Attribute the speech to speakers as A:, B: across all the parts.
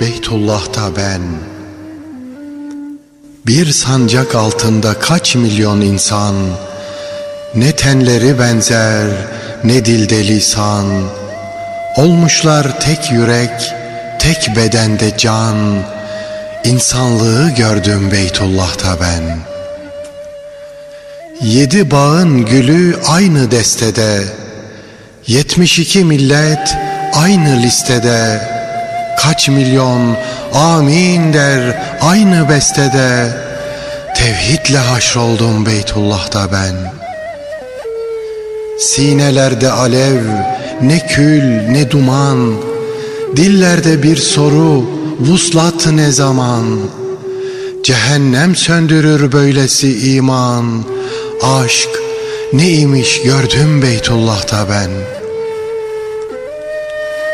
A: Beytullah'ta ben Bir sancak altında kaç milyon insan Ne tenleri benzer ne dilde lisan. Olmuşlar tek yürek tek bedende can. İnsanlığı gördüm Beytullah'ta ben. Yedi bağın gülü aynı destede. Yetmiş iki millet aynı listede Kaç milyon amin der aynı bestede. Tevhidle haşroldum Beytullah'ta ben. Sinelerde alev ne kül ne duman. Dillerde bir soru vuslat ne zaman? Cehennem söndürür böylesi iman. Aşk neymiş gördüm Beytullah'ta ben.''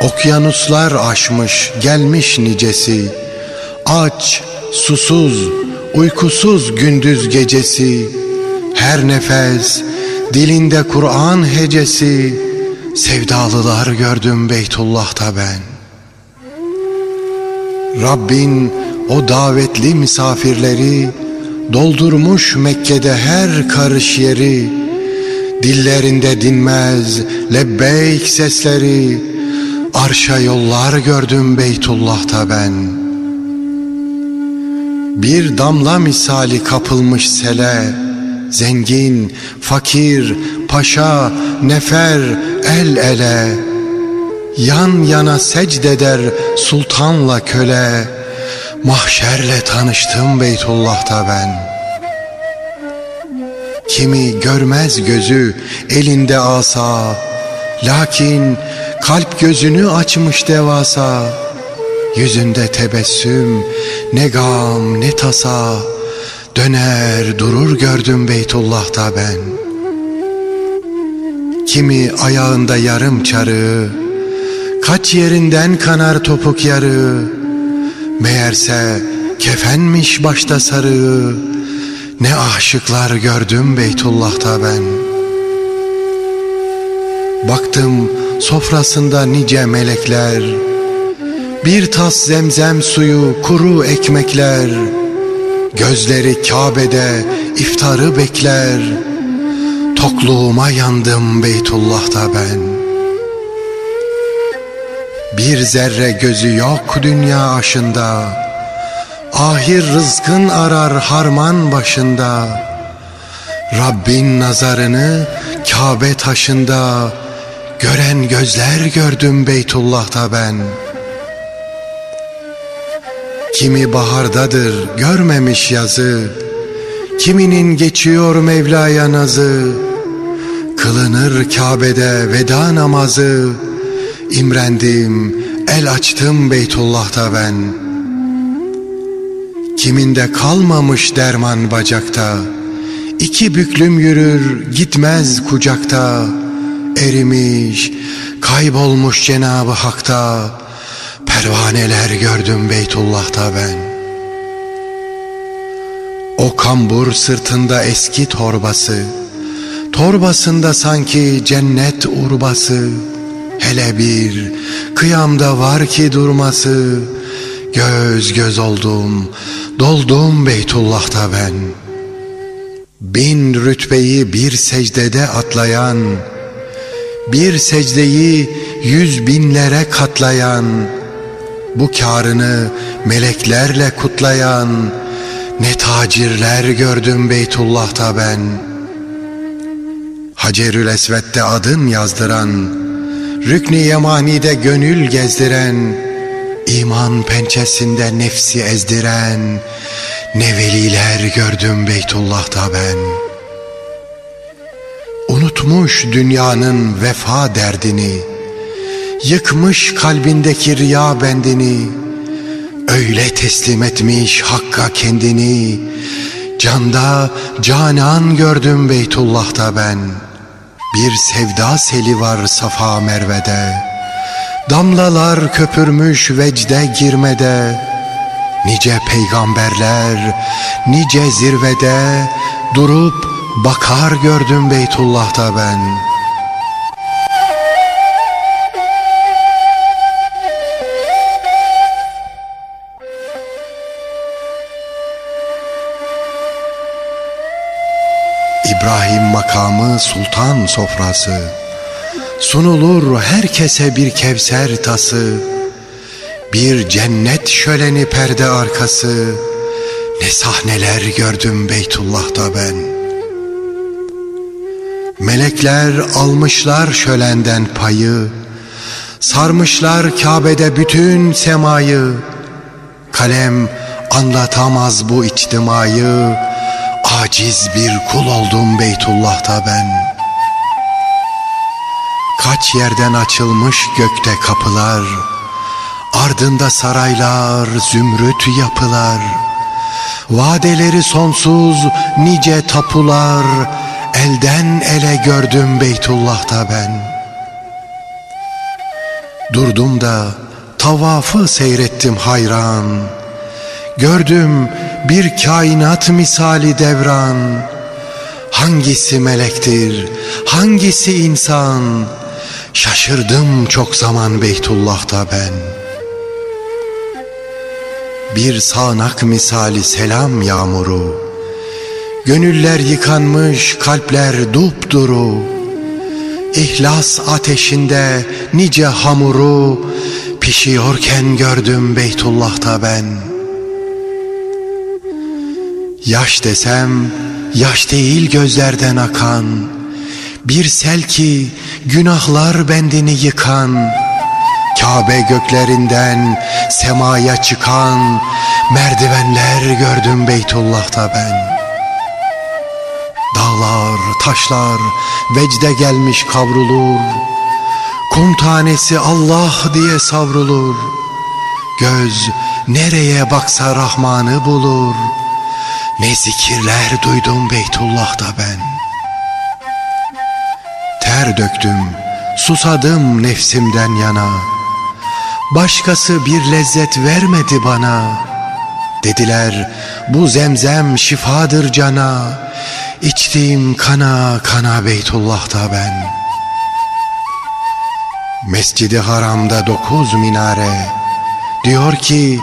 A: Okyanuslar aşmış gelmiş nicesi. Aç, susuz, uykusuz gündüz gecesi. Her nefes dilinde Kur'an hecesi. Sevdalılar gördüm Beytullah'ta ben. Rabbin o davetli misafirleri Doldurmuş Mekke'de her karış yeri. Dillerinde dinmez lebbeyk sesleri Arşa yollar gördüm Beytullah'ta ben. Bir damla misali kapılmış sele. Zengin, fakir, paşa, nefer, el ele. Yan yana secdeder sultanla köle. Mahşerle tanıştım Beytullah'ta ben. Kimi görmez gözü elinde asa. Lakin Kalp gözünü açmış devasa. Yüzünde tebessüm Ne gam ne tasa. Döner durur gördüm Beytullah'ta ben. Kimi ayağında yarım çarı Kaç yerinden kanar topuk yarı. Meğerse kefenmiş başta sarı. Ne aşıklar gördüm Beytullah'ta ben. Baktım Sofrasında nice melekler Bir tas zemzem suyu kuru ekmekler. Gözleri Kabe'de iftarı bekler. Tokluğuma yandım Beytullah'ta ben. Bir zerre gözü yok dünya aşında. Ahir rızkın arar harman başında. Rabbin nazarını Kabe taşında Gören gözler gördüm Beytullah'ta ben. Kimi bahardadır görmemiş yazı. Kiminin geçiyor Mevla'ya nazı. Kılınır Kabe'de veda namazı. İmrendim el açtım Beytullah'ta ben. Kiminde kalmamış derman bacakta. İki büklüm yürür gitmez kucakta erimiş, kaybolmuş Cenabı Hak'ta pervaneler gördüm Beytullah'ta ben. O kambur sırtında eski torbası, torbasında sanki cennet urbası, hele bir kıyamda var ki durması, göz göz oldum, doldum Beytullah'ta ben. Bin rütbeyi bir secdede atlayan, bir secdeyi yüz binlere katlayan, bu karını meleklerle kutlayan, ne tacirler gördüm Beytullah'ta ben. Hacerül Esved'de adın yazdıran, Rükni Yemani'de gönül gezdiren, iman pençesinde nefsi ezdiren, ne veliler gördüm Beytullah'ta ben.'' Unutmuş dünyanın vefa derdini Yıkmış kalbindeki riya bendini Öyle teslim etmiş Hakk'a kendini. Canda canan gördüm Beytullah'ta ben. Bir sevda seli var Safa Merve'de. Damlalar köpürmüş vecde girmede. Nice peygamberler nice zirvede Durup Bakar gördüm Beytullah'ta ben. İbrahim makamı sultan sofrası. Sunulur herkese bir kevser tası. Bir cennet şöleni perde arkası. Ne sahneler gördüm Beytullah'ta ben.'' Melekler almışlar şölenden payı Sarmışlar Kabe'de bütün semayı. Kalem anlatamaz bu içtimayı Aciz bir kul oldum Beytullah'ta ben. Kaç yerden açılmış gökte kapılar Ardında saraylar, zümrüt yapılar. Vadeleri sonsuz nice tapular Elden ele gördüm Beytullah'ta ben. Durdum da tavafı seyrettim hayran. Gördüm bir kainat misali devran. Hangisi melektir, hangisi insan? Şaşırdım çok zaman Beytullah'ta ben. Bir sağanak misali selam yağmuru Gönüller yıkanmış, kalpler dupduru. İhlas ateşinde nice hamuru Pişiyorken gördüm Beytullah'ta ben.'' Yaş desem yaş değil gözlerden akan. Bir sel ki günahlar bendini yıkan. Kabe göklerinden semaya çıkan Merdivenler gördüm Beytullah'ta ben Dağlar, taşlar vecde gelmiş kavrulur. Kum tanesi Allah diye savrulur. Göz nereye baksa Rahman'ı bulur. Ne zikirler duydum Beytullah'ta ben. Ter döktüm, susadım nefsimden yana. Başkası bir lezzet vermedi bana. Dediler bu zemzem şifadır cana İçtiğim kana kana Beytullah'ta ben Mescidi haramda dokuz minare Diyor ki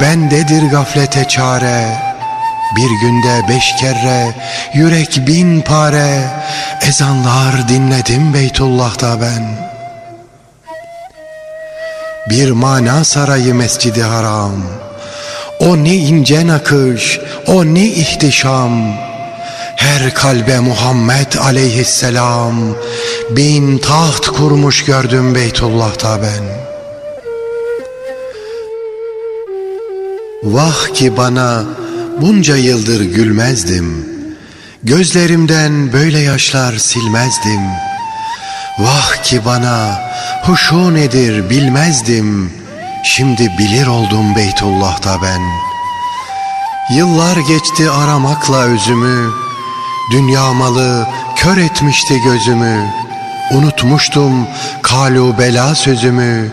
A: bendedir gaflete çare bir günde beş kere yürek bin pare ezanlar dinledim Beytullah'ta ben. Bir mana sarayı mescidi haram. O ne ince nakış, o ne ihtişam. Her kalbe Muhammed aleyhisselam bin taht kurmuş gördüm Beytullah'ta ben. Vah ki bana Bunca yıldır gülmezdim Gözlerimden böyle yaşlar silmezdim Vah ki bana huşu nedir bilmezdim Şimdi bilir oldum Beytullah'ta ben Yıllar geçti aramakla özümü Dünya malı kör etmişti gözümü. Unutmuştum kalu bela sözümü.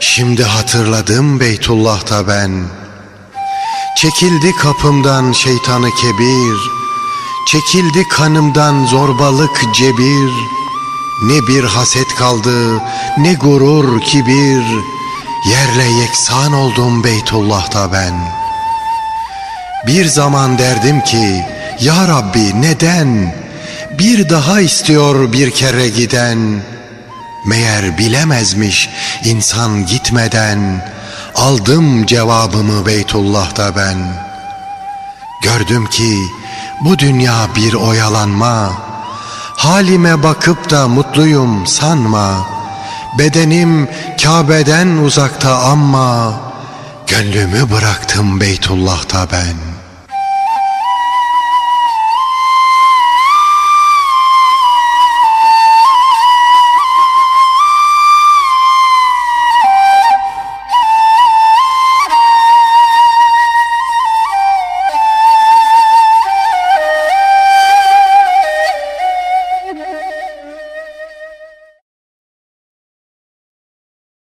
A: Şimdi hatırladım Beytullah'ta ben.'' Çekildi kapımdan şeytanı kebir. Çekildi kanımdan zorbalık cebir. Ne bir haset kaldı ne gurur kibir. Yerle yeksan oldum Beytullah'ta ben. Bir zaman derdim ki Ya Rabbi neden Bir daha istiyor bir kere giden? Meğer bilemezmiş insan gitmeden Aldım cevabımı Beytullah'ta ben. Gördüm ki bu dünya bir oyalanma Halime bakıp da mutluyum sanma. Bedenim Kabe'den uzakta ama Gönlümü bıraktım Beytullah'ta ben